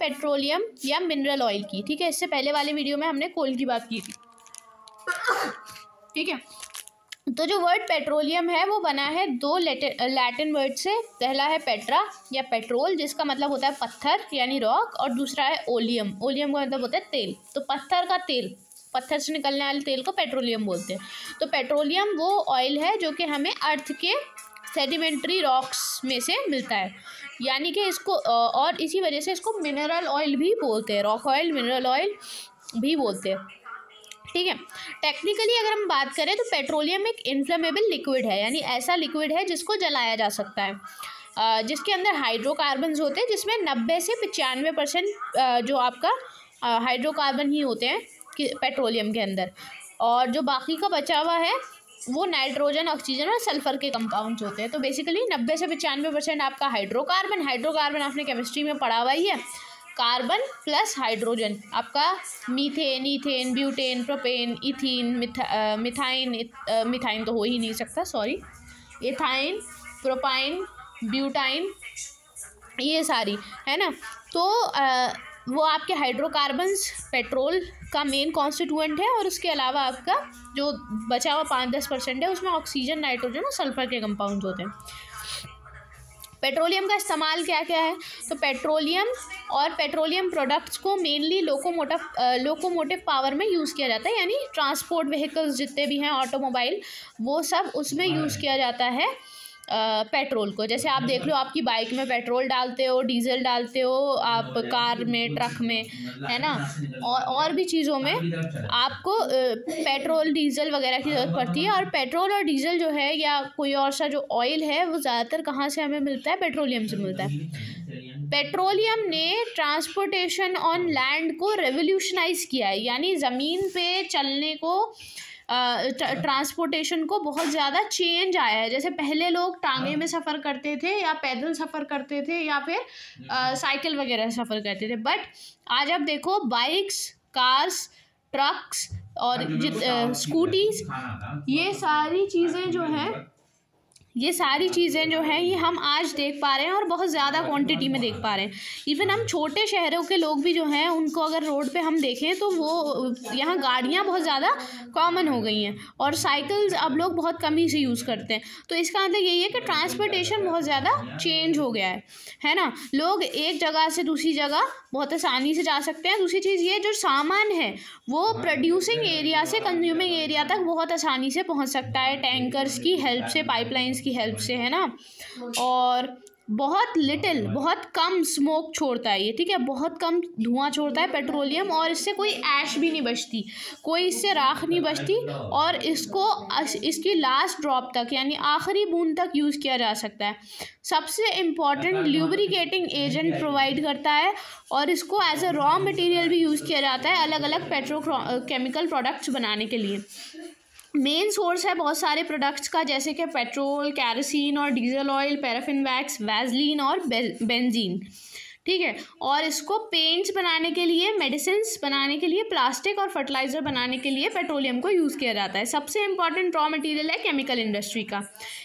Petroleum या mineral oil की, ठीक है? इससे पहले वाले वीडियो में हमने कोल की बात की थी। ठीक है? तो जो वर्ड पेट्रोलियम है, वो बना है दो लैटिन वर्ड से। पहला है पेट्रा या पेट्रोल जिसका मतलब होता है पत्थर, यानी रॉक और दूसरा है ओलियम। ओलियम का मतलब होता है तेल। तो पत्थर का तेल, पत्थर से निकलने वाले तेल को पेट्रोलियम बोलते हैं। तो पेट्रोलियम वो ऑयल है जो कि हमें अर्थ के सेडिमेंट्री रॉक्स में से मिलता है। यानी कि इसको और इसी वजह से इसको मिनरल ऑयल भी बोलते हैं रॉक ऑयल मिनरल ऑयल भी बोलते हैं। ठीक है? टेक्निकली अगर हम बात करें तो पेट्रोलियम एक इन्फ्लेमेबल लिक्विड है, यानी ऐसा लिक्विड है जिसको जलाया जा सकता है। जिसके अंदर हाइड्रोकार्बन होते हैं, जिसमें नब्बे से पचानवे परसेंट जो आपका हाइड्रोकार्बन ही होते हैं पेट्रोलियम के अंदर। और जो बाकी का बचा हुआ है वो नाइट्रोजन ऑक्सीजन और सल्फ़र के कंपाउंड्स होते हैं। तो बेसिकली नब्बे से पचानवे परसेंट आपका हाइड्रोकार्बन हाइड्रोकार्बन आपने केमिस्ट्री में पढ़ा हुआ ही है कार्बन प्लस हाइड्रोजन आपका methane ethane butane propane ethene मिथा मिथाइन मिथाइन तो हो ही नहीं सकता सॉरी इथाइन प्रोपाइन ब्यूटाइन ये सारी है ना? तो आ, वो आपके हाइड्रोकार्बन्स पेट्रोल का मेन कॉन्स्टिट्यूएंट है और उसके अलावा आपका जो बचा हुआ पाँच दस परसेंट है उसमें ऑक्सीजन नाइट्रोजन और सल्फ़र के कंपाउंड होते हैं। पेट्रोलियम का इस्तेमाल क्या क्या है? तो पेट्रोलियम और पेट्रोलियम प्रोडक्ट्स को मेनली लोकोमोटिव लोकोमोटिव पावर में यूज़ किया जाता है यानी ट्रांसपोर्ट व्हीकल्स जितने भी हैं ऑटोमोबाइल वो सब उसमें यूज़ किया जाता है। पेट्रोल को। जैसे आप देख लो, आपकी बाइक में पेट्रोल डालते हो, डीजल डालते हो, आप कार में, ट्रक में, है ना? और और भी चीज़ों में आपको पेट्रोल, डीजल वगैरह की ज़रूरत पड़ती है। और पेट्रोल और डीजल जो है या कोई और सा जो ऑयल है, वो ज़्यादातर कहाँ से हमें मिलता है? पेट्रोलियम से मिलता है। पेट्रोलियम ने ट्रांसपोर्टेशन ऑन लैंड को रेवोल्यूशनाइज किया है। यानी ज़मीन पे चलने को ट्रांसपोर्टेशन को बहुत ज़्यादा चेंज आया है। जैसे पहले लोग टांगे में सफ़र करते थे या पैदल सफ़र करते थे या फिर साइकिल वगैरह सफ़र करते थे। बट आज आप देखो बाइक्स कार्स ट्रक्स और स्कूटीज ये सारी चीज़ें जो हैं ये सारी चीज़ें जो हैं, ये हम आज देख पा रहे हैं और बहुत ज़्यादा क्वांटिटी में देख पा रहे हैं। इवन हम छोटे शहरों के लोग भी जो हैं, उनको अगर रोड पे हम देखें तो वो, यहाँ गाड़ियाँ बहुत ज़्यादा कॉमन हो गई हैं और साइकिल्स अब लोग बहुत कम ही से यूज़ करते हैं। तो इसका मतलब यही है कि ट्रांसपोर्टेशन बहुत ज़्यादा चेंज हो गया है है ना? लोग एक जगह से दूसरी जगह बहुत आसानी से जा सकते हैं। दूसरी चीज़ ये, जो सामान है, वो प्रोड्यूसिंग एरिया से कंज्यूमिंग एरिया तक बहुत आसानी से पहुँच सकता है। टैंकर्स की हेल्प से पाइपलाइंस की हेल्प से है ना? और बहुत लिटिल बहुत कम स्मोक छोड़ता है ये ठीक है? बहुत कम धुआँ छोड़ता है पेट्रोलियम और इससे कोई ऐश भी नहीं बचती कोई इससे राख नहीं बचती और इसको इसकी लास्ट ड्रॉप तक यानी आखिरी बूंद तक यूज़ किया जा सकता है। सबसे इंपॉर्टेंट ल्यूब्रिकेटिंग एजेंट प्रोवाइड करता है और इसको एज अ रॉ मटेरियल भी यूज़ किया जाता है अलग अलग पेट्रो केमिकल प्रोडक्ट्स बनाने के लिए। मेन सोर्स है बहुत सारे प्रोडक्ट्स का, जैसे कि पेट्रोल कैरोसिन और diesel oil paraffin wax Vaseline और बेंजीन ठीक है? और इसको पेंट्स बनाने के लिए मेडिसिन बनाने के लिए प्लास्टिक और फर्टिलाइज़र बनाने के लिए पेट्रोलियम को यूज़ किया जाता है। सबसे इंपॉर्टेंट रॉ मटेरियल है केमिकल इंडस्ट्री का।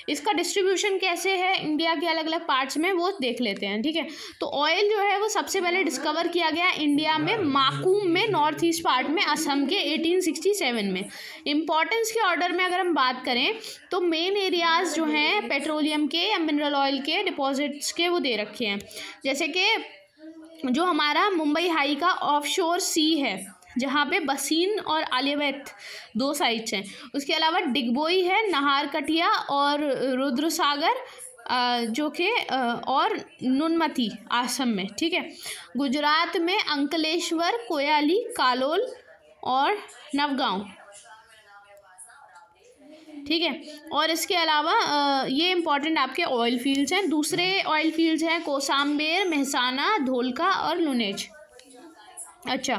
इसका डिस्ट्रीब्यूशन कैसे है? इंडिया के अलग अलग पार्ट्स में वो देख लेते हैं, ठीक है? तो ऑयल जो है वो सबसे पहले डिस्कवर किया गया इंडिया में माकूम में नॉर्थ ईस्ट पार्ट में असम के एटीन में। इम्पॉर्टेंस के ऑर्डर में अगर हम बात करें तो मेन एरियाज़ जो हैं पेट्रोलियम के या मिनरल ऑयल के डिपॉजिट्स के वो दे रखे हैं। जैसे कि जो हमारा मुंबई हाई का ऑफशोर सी है, जहाँ पे बसीन और आलियावैत दो साइड्स हैं। उसके अलावा डिगबोई है नहार कटिया और रुद्र सागर जो कि और नुनमती आसम में, ठीक है? गुजरात में अंकलेश्वर, कोयाली, कालोल और नवगांव। ठीक है? और इसके अलावा ये इंपॉर्टेंट आपके ऑयल फील्ड्स हैं। दूसरे ऑयल फील्ड्स हैं कोसाम्बेर, महसाना, धोलका और लुनेज। अच्छा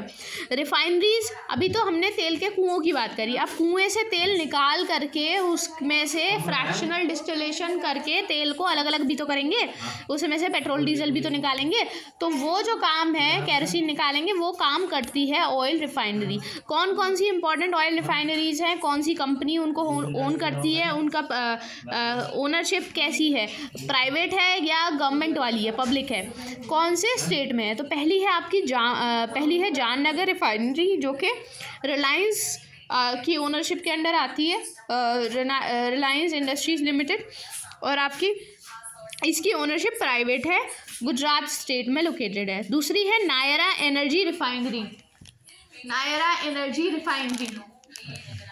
रिफाइनरीज अभी तो हमने तेल के कुओं की बात करी। अब कुएँ से तेल निकाल करके उसमें से फ्रैक्शनल डिस्टिलेशन करके तेल को अलग अलग भी तो करेंगे, उसमें से पेट्रोल डीजल भी तो निकालेंगे। तो वो जो काम है कैरोसिन निकालेंगे, वो काम करती है ऑयल रिफाइनरी कौन कौन सी इंपॉर्टेंट ऑयल रिफाइनरीज हैं कौन सी कंपनी उनको ओन करती है, उनका ओनरशिप कैसी है? प्राइवेट है या गवर्नमेंट वाली है पब्लिक है? कौन से स्टेट में है? तो पहली है आपकी जा पहली पहली है जाननगर रिफाइनरी जो कि रिलायंस की ओनरशिप के अंडर आती है। रिलायंस इंडस्ट्रीज़ लिमिटेड और आपकी इसकी ओनरशिप प्राइवेट है गुजरात स्टेट में लोकेटेड है। दूसरी है Nayara energy refinery Nayara energy refinery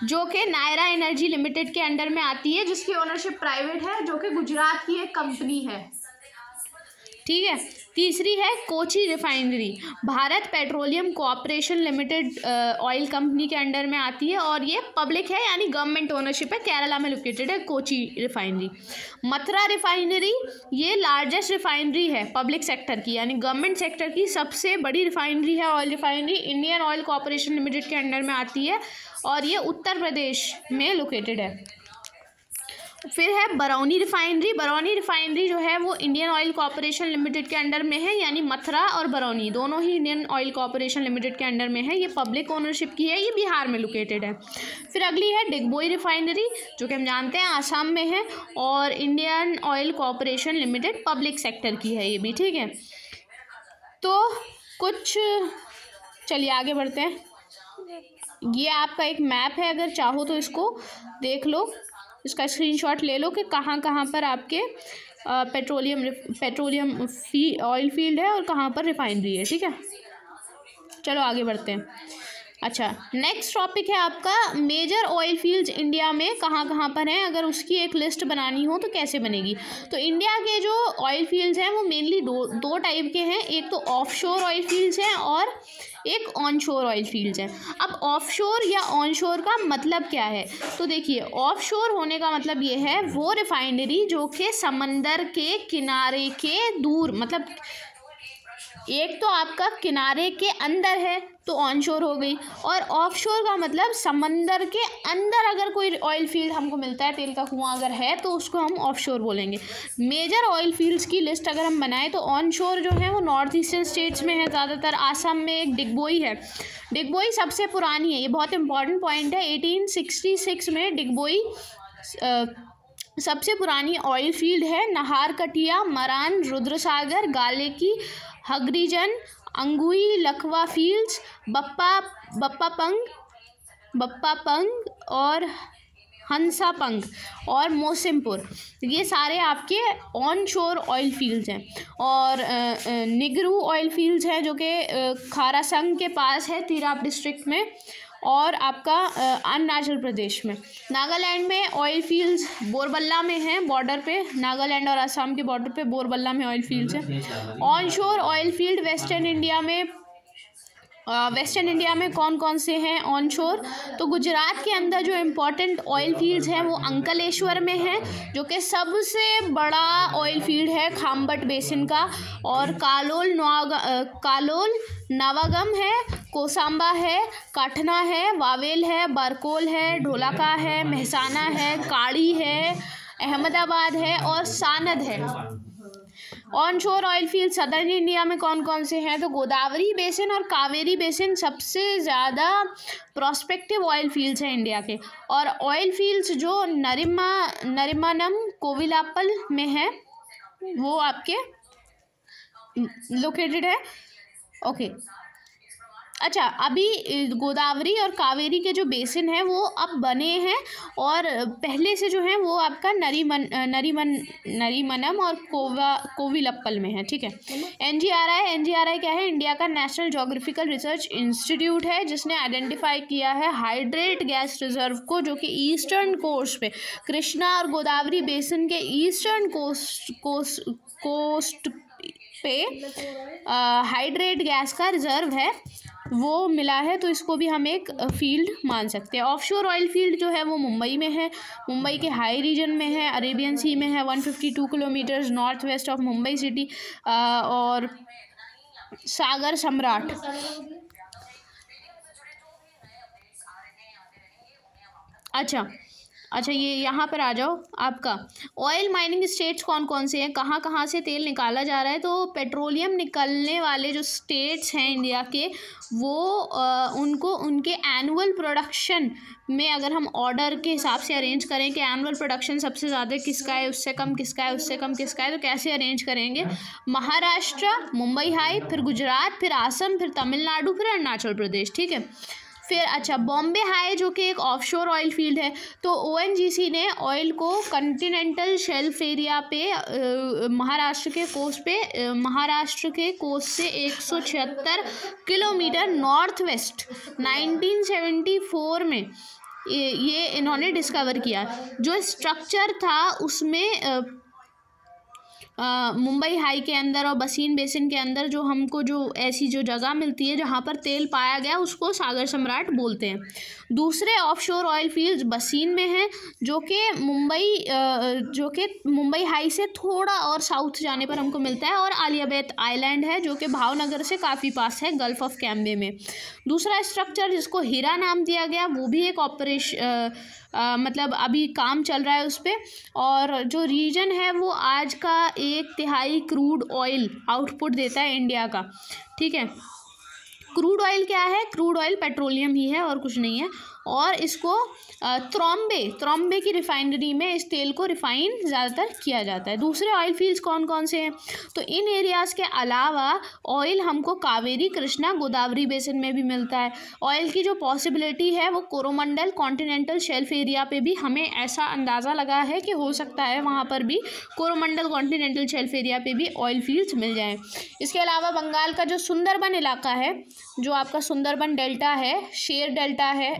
जो कि नायरा एनर्जी लिमिटेड के अंडर में आती है जिसकी ओनरशिप प्राइवेट है जो कि गुजरात की एक कंपनी है। ठीक है? तीसरी है Kochi refinery. Bharat petroleum corporation limited oil company के अंडर में आती है और ये पब्लिक है, यानी गवर्नमेंट ओनरशिप है, केरला में लोकेटेड है, कोची रिफाइनरी। मथुरा रिफाइनरी, ये लार्जेस्ट रिफाइनरी है पब्लिक सेक्टर की, यानी गवर्नमेंट सेक्टर की सबसे बड़ी रिफाइनरी है oil refinery, Indian oil corporation limited के अंडर में आती है और ये उत्तर प्रदेश में लोकेटेड है। फिर है बरौनी रिफाइनरी। बरौनी रिफाइनरी जो है वो इंडियन ऑयल कॉरपोरेशन लिमिटेड के अंडर में है, यानी मथुरा और बरौनी। दोनों ही इंडियन ऑयल कॉरपोरेशन लिमिटेड के अंडर में है। ये पब्लिक ओनरशिप की है, ये बिहार में लोकेटेड है। फिर अगली है डिगबोई रिफाइनरी, जो कि हम जानते हैं आसाम में है, और Indian oil corporation limited public sector की है ये भी, ठीक है? तो कुछ, चलिए आगे बढ़ते हैं। ये आपका एक मैप है, अगर चाहो तो इसको देख लो। इसका स्क्रीनशॉट ले लो कि कहाँ कहाँ पर आपके पेट्रोलियम पेट्रोलियम फ़ी ऑयल फ़ील्ड है और कहाँ पर रिफाइनरी है, ठीक है? चलो आगे बढ़ते हैं। अच्छा नेक्स्ट टॉपिक है आपका मेजर ऑयल फील्ड्स इंडिया में कहाँ कहाँ पर हैं? अगर उसकी एक लिस्ट बनानी हो तो कैसे बनेगी? तो इंडिया के जो ऑयल फील्ड्स हैं, वो मेनली दो दो टाइप के हैं। एक तो ऑफशोर ऑयल फील्ड्स हैं और एक ऑन शोर ऑयल फील्ड्स हैं। अब ऑफ़ शोर या ऑन शोर का मतलब क्या है? तो देखिए ऑफ़ शोर होने का मतलब ये है, वो रिफाइनरी जो कि समंदर के किनारे के दूर मतलब एक तो आपका किनारे के अंदर है तो ऑन शोर हो गई। और ऑफ़ शोर का मतलब समंदर के अंदर अगर कोई ऑयल फ़ील्ड हमको मिलता है, तेल का कुआँ अगर है तो उसको हम ऑफ़ शोर बोलेंगे। मेजर ऑयल फील्ड्स की लिस्ट अगर हम बनाएँ तो ऑन शोर जो है, वो नॉर्थ ईस्टर्न स्टेट्स में है, ज़्यादातर आसाम में एक डिगबोई है। डिगबोई सबसे पुरानी है, ये बहुत इंपॉर्टेंट पॉइंट है। एटीन में डिगबोई सबसे पुरानी ऑयल फ़ील्ड है नहार कटिया मरान, रुद्रसागर, गाले की हगरीजन, अंगुई, लखवा फील्ड्स, बप्पा बप्पा पंग बप्पा पंग और हंसा पंग और मोसिमपुर। ये सारे आपके ऑन शोर ऑयल फील्ड्स हैं। और निगरू ऑयल फील्ड्स हैं जो कि खारासंग के पास है, तिराप डिस्ट्रिक्ट में। और आपका अरुणाचल प्रदेश में। नागालैंड में ऑयल फील्ड्स बोरबल्ला में हैं बॉर्डर पे। नागालैंड और आसाम के बॉर्डर पे बोरबल्ला में ऑयल फील्ड्स हैं। Onshore oil field western India में वेस्टर्न इंडिया में कौन कौन से हैं? ऑन शोर तो गुजरात के अंदर जो इम्पोर्टेंट ऑयल फील्ड्स हैं, वो अंकलेश्वर में हैं, जो कि सबसे बड़ा ऑयल फ़ील्ड है खामबट बेसिन का। और कालोल नवाग कालोल नवागम है, कोसांबा है, काठना है, वावेल है, बारकोल है, ढोलाका है, महसाना है, काड़ी है, अहमदाबाद है और सानद है। ऑन शोर ऑयल फ़ील्ड सदर्न इंडिया में कौन कौन से हैं तो गोदावरी बेसिन और कावेरी बेसिन सबसे ज़्यादा प्रोस्पेक्टिव ऑयल फील्ड्स हैं इंडिया के और ऑयल फील्ड्स जो नरिमा नरिमानम कोविलापल में है, वो आपके लोकेटेड है ओके okay. अच्छा अभी गोदावरी और कावेरी के जो बेसिन हैं, वो अब बने हैं और पहले से जो है, वो आपका नरीमन नरीमन, नरीमनम और कोवा, कोविलप्पल में है, ठीक है? N G R I N G R I क्या है? इंडिया का नेशनल जोग्राफिकल रिसर्च इंस्टीट्यूट है, जिसने आइडेंटिफाई किया है हाइड्रेट गैस रिज़र्व को, जो कि ईस्टर्न कोस्ट पे, कृष्णा और गोदावरी बेसिन के ईस्टर्न कोस्ट कोस्ट कोस्ट पे हाइड्रेट गैस का रिज़र्व है, वो मिला है तो इसको भी हम एक फ़ील्ड मान सकते हैं। ऑफशोर ऑयल फ़ील्ड जो है, वो मुंबई में है, मुंबई के हाई रीजन में है, अरेबियन सी में है 152 kilometres north west of Mumbai city और सागर सम्राट। अच्छा अच्छा ये यहाँ पर आ जाओ आपका। ऑयल माइनिंग स्टेट्स कौन कौन से हैं? कहाँ कहाँ से तेल निकाला जा रहा है? तो पेट्रोलियम निकलने वाले जो स्टेट्स हैं इंडिया के वो आ, उनको उनके एनुअल प्रोडक्शन में अगर हम ऑर्डर के हिसाब से अरेंज करें कि एनुअल प्रोडक्शन सबसे ज़्यादा किसका है उससे कम किसका है उससे कम किसका है तो कैसे अरेंज करेंगे? महाराष्ट्र मुंबई हाई फिर गुजरात फिर आसम फिर तमिलनाडु फिर अरुणाचल प्रदेश ठीक है? फिर अच्छा बॉम्बे हाई, जो कि एक ऑफशोर ऑयल फ़ील्ड है तो ओएनजीसी ने ऑयल को कंटिनेंटल शेल्फ एरिया पे महाराष्ट्र के कोस्ट पे महाराष्ट्र के कोस्ट से एक सौ छिहत्तर किलोमीटर नॉर्थ वेस्ट 1974 में, ये इन्होंने डिस्कवर किया। जो स्ट्रक्चर था, उसमें मुंबई हाई के अंदर और बसीन बेसिन के अंदर जो हमको जो ऐसी जो जगह मिलती है जहाँ पर तेल पाया गया, उसको सागर सम्राट बोलते हैं। दूसरे ऑफशोर ऑयल फील्ड्स बसीन में हैं, जो कि मुंबई जो कि मुंबई हाई से थोड़ा और साउथ जाने पर हमको मिलता है और आलियाबेत आइलैंड है, जो कि भावनगर से काफ़ी पास है गल्फ ऑफ़ कैम्बे में। दूसरा स्ट्रक्चर जिसको हीरा नाम दिया गया, वो भी एक ऑपरेशन मतलब अभी काम चल रहा है उस पर और जो रीजन है, वो आज का एक तिहाई क्रूड ऑयल आउटपुट देता है इंडिया का। ठीक है? क्रूड ऑयल क्या है? क्रूड ऑयल पेट्रोलियम ही है और कुछ नहीं है। और इसको त्रॉम्बे त्रॉम्बे की रिफाइनरी में इस तेल को रिफाइन ज़्यादातर किया जाता है। दूसरे ऑयल फील्ड्स कौन कौन से हैं? तो इन एरियाज़ के अलावा ऑयल हमको कावेरी, कृष्णा, गोदावरी बेसिन में भी मिलता है। ऑयल की जो पॉसिबिलिटी है, वो कोरोमंडल कॉन्टिनेंटल शेल्फ एरिया पे भी हमें ऐसा अंदाज़ा लगा है कि हो सकता है वहाँ पर भी कोरोमंडल कॉन्टिनेंटल शेल्फ एरिया पे भी ऑयल फील्ड्स मिल जाएँ। इसके अलावा बंगाल का जो सुंदरबन इलाका है, जो आपका सुंदरबन डेल्टा है, शेर डेल्टा है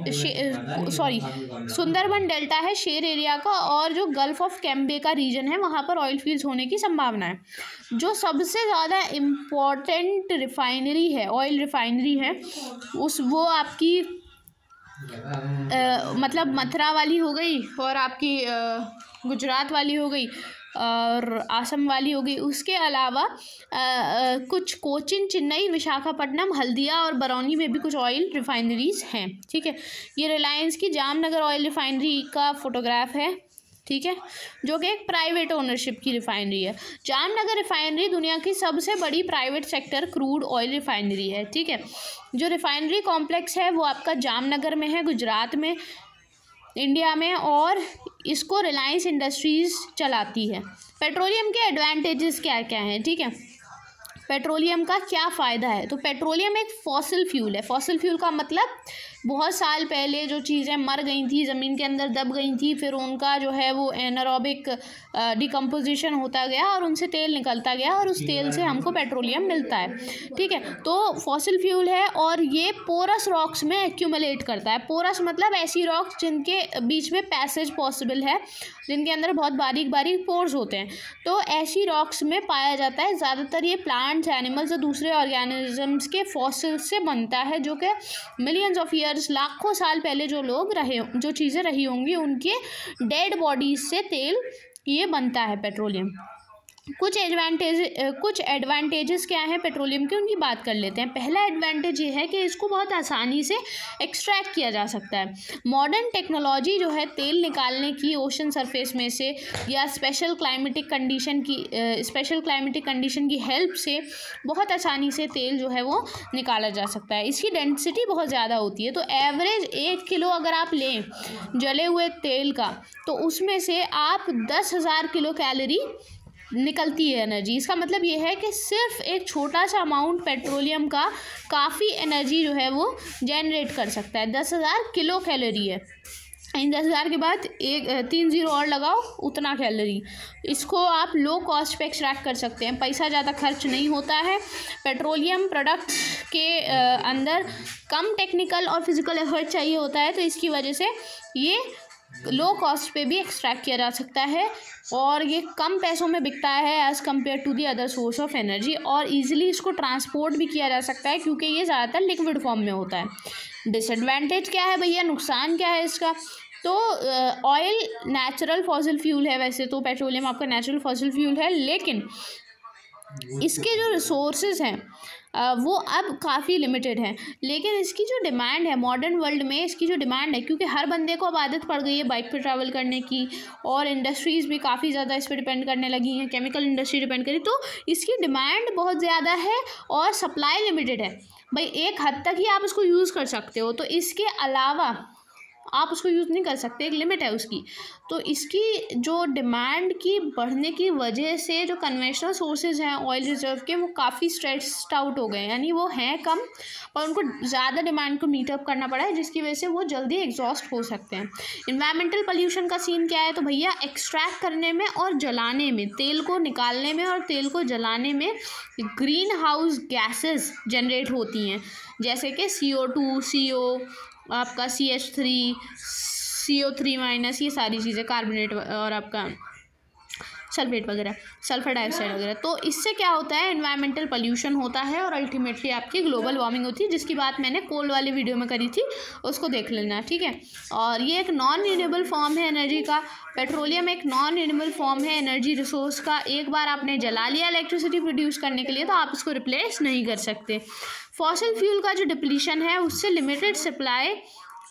सॉरी सुंदरबन डेल्टा है शेर एरिया का और जो गल्फ ऑफ़ कैम्बे का रीजन है वहाँ पर ऑयल फील्ड्स होने की संभावना है। जो सबसे ज़्यादा इम्पोर्टेंट रिफाइनरी है ऑयल रिफाइनरी है उस वो आपकी आ, मतलब मथुरा वाली हो गई और आपकी गुजरात वाली हो गई। और आसम वाली हो गई। उसके अलावा कुछ कोचिन, चेन्नई, विशाखापट्टनम, हल्दिया और बरौनी में भी कुछ ऑयल रिफाइनरीज हैं, ठीक है? ये रिलायंस की जामनगर ऑयल रिफाइनरी का फोटोग्राफ है, ठीक है? जो कि एक प्राइवेट ओनरशिप की रिफाइनरी है। जामनगर रिफाइनरी दुनिया की सबसे बड़ी private sector crude oil refinery है, ठीक है? जो रिफाइनरी कॉम्प्लेक्स है, वो आपका जामनगर में है, गुजरात में। इंडिया में और इसको रिलायंस इंडस्ट्रीज़ चलाती है। पेट्रोलियम के एडवांटेजेस क्या क्या हैं? ठीक है। पेट्रोलियम का क्या फ़ायदा है? तो पेट्रोलियम एक फॉसिल फ्यूल है। फॉसिल फ्यूल का मतलब बहुत साल पहले जो चीज़ें मर गई थी, ज़मीन के अंदर दब गई थी, फिर उनका जो है वो एनारोबिक डिकम्पोजिशन होता गया और उनसे तेल निकलता गया और उस तेल से हमको पेट्रोलियम मिलता है। ठीक है तो फॉसिल फ्यूल है और ये पोरस रॉक्स में एक्यूमलेट करता है। पोरस मतलब ऐसी रॉक्स जिनके बीच में पैसेज पॉसिबल है, जिनके अंदर बहुत बारीक बारीक पोर्स होते हैं। तो ऐसी रॉक्स में पाया जाता है, ज़्यादातर ये प्लांट्स एनिमल्स और दूसरे ऑर्गेनिजम्स के फॉसिल से बनता है, जो कि मिलियंस ऑफ़ ईयर ईयर्स लाखों साल पहले जो लोग रहे जो चीज़ें रही होंगी, उनके डेड बॉडीज से तेल ये बनता है पेट्रोलियम कुछ एडवांटेज कुछ एडवांटेजेस क्या हैं पेट्रोलियम के, उनकी बात कर लेते हैं। पहला एडवांटेज ये है कि इसको बहुत आसानी से एक्सट्रैक्ट किया जा सकता है। मॉडर्न टेक्नोलॉजी जो है तेल निकालने की ओशन सरफेस में से, या स्पेशल क्लाइमेटिक कंडीशन की स्पेशल क्लाइमेटिक कंडीशन की हेल्प से बहुत आसानी से तेल जो है वो निकाला जा सकता है। इसकी डेंसिटी बहुत ज़्यादा होती है तो एवरेज एक किलो अगर आप लें जले हुए तेल का तो उसमें से आप दस हज़ार किलो कैलोरी निकलती है एनर्जी। इसका मतलब ये है कि सिर्फ़ एक छोटा सा अमाउंट पेट्रोलियम का काफ़ी एनर्जी जो है वो जनरेट कर सकता है। दस हज़ार किलो कैलोरी है। इन दस हज़ार के बाद एक तीन ज़ीरो और लगाओ, उतना कैलोरी। इसको आप लो कॉस्ट पे एक्सट्रैक्ट कर सकते हैं। पैसा ज़्यादा खर्च नहीं होता है। पेट्रोलियम प्रोडक्ट के अंदर कम टेक्निकल और फ़िज़िकल एफर्ट चाहिए होता है। तो इसकी वजह से ये लो कॉस्ट पे भी एक्सट्रैक्ट किया जा सकता है और ये कम पैसों में बिकता है as compare to the other source of energy और ईजिली इसको ट्रांसपोर्ट भी किया जा सकता है क्योंकि ये ज़्यादातर लिक्विड फॉर्म में होता है। डिसएडवांटेज क्या है भैया? नुकसान क्या है इसका? तो ऑयल नेचुरल फॉसिल फ्यूल है वैसे तो पेट्रोलियम आपका नेचुरल फॉसिल फ्यूल है, लेकिन इसके जो रिसोर्सेज हैं वो अब काफ़ी लिमिटेड है। लेकिन इसकी जो डिमांड है मॉडर्न वर्ल्ड में इसकी जो डिमांड है, क्योंकि हर बंदे को अब आदत पड़ गई है बाइक पर ट्रैवल करने की और इंडस्ट्रीज़ भी काफ़ी ज़्यादा इस पर डिपेंड करने लगी हैं केमिकल इंडस्ट्री डिपेंड करी। तो इसकी डिमांड बहुत ज़्यादा है और सप्लाई लिमिटेड है। भाई, एक हद तक ही आप इसको यूज़ कर सकते हो। तो इसके अलावा आप उसको यूज़ नहीं कर सकते, एक लिमिट है उसकी। तो इसकी जो डिमांड की बढ़ने की वजह से जो कन्वेंशनल सोर्सेज हैं ऑयल रिज़र्व के, वो काफ़ी स्ट्रेस्ड आउट हो गए यानी वो हैं कम और उनको ज़्यादा डिमांड को मीटअप करना पड़ा है, जिसकी वजह से वो जल्दी एग्जॉस्ट हो सकते हैं। इन्वायरमेंटल पोल्यूशन का सीन क्या है? तो भैया एक्सट्रैक्ट करने में और जलाने में, तेल को निकालने में और तेल को जलाने में ग्रीन हाउस गैसेज जनरेट होती हैं। जैसे कि सी ओ टू सी ओ आपका C H three C O three minus ये सारी चीज़ें कार्बोनेट और आपका सल्फेट वगैरह, सल्फ़र डाइऑक्साइड वगैरह। तो इससे क्या होता है इन्वायरमेंटल पोल्यूशन होता है और अल्टीमेटली आपकी ग्लोबल वार्मिंग होती है, जिसकी बात मैंने कोल्ड वाली वीडियो में करी थी, उसको देख लेना, ठीक है? और ये एक नॉन रिन्यूएबल फॉर्म है एनर्जी का। पेट्रोलियम एक नॉन रिन्यूएबल फॉर्म है एनर्जी रिसोर्स का। एक बार आपने जला लिया इलेक्ट्रिसिटी प्रोड्यूस करने के लिए तो आप इसको रिप्लेस नहीं कर सकते। फॉसिल फ्यूल का जो डिप्लीशन है, उससे लिमिटेड सप्लाई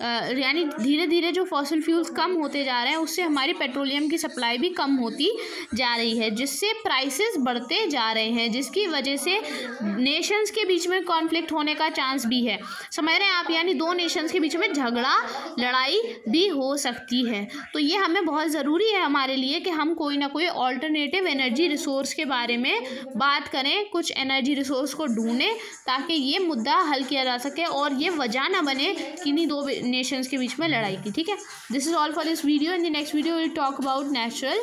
यानी धीरे धीरे जो फॉसिल फ्यूल्स कम होते जा रहे हैं, उससे हमारी पेट्रोलियम की सप्लाई भी कम होती जा रही है, जिससे प्राइसेस बढ़ते जा रहे हैं, जिसकी वजह से नेशंस के बीच में कॉन्फ्लिक्ट होने का चांस भी है। समझ रहे हैं आप? यानी दो नेशंस के बीच में झगड़ा, लड़ाई भी हो सकती है। तो ये हमें बहुत ज़रूरी है हमारे लिए कि हम कोई ना कोई ऑल्टरनेटिव एनर्जी रिसोर्स के बारे में बात करें, कुछ एनर्जी रिसोर्स को ढूंढें, ताकि ये मुद्दा हल किया जा सके और ये वजह ना बने किन्हीं दो नेशंस के बीच में लड़ाई की, ठीक है? This is all for this video in the next video will talk about natural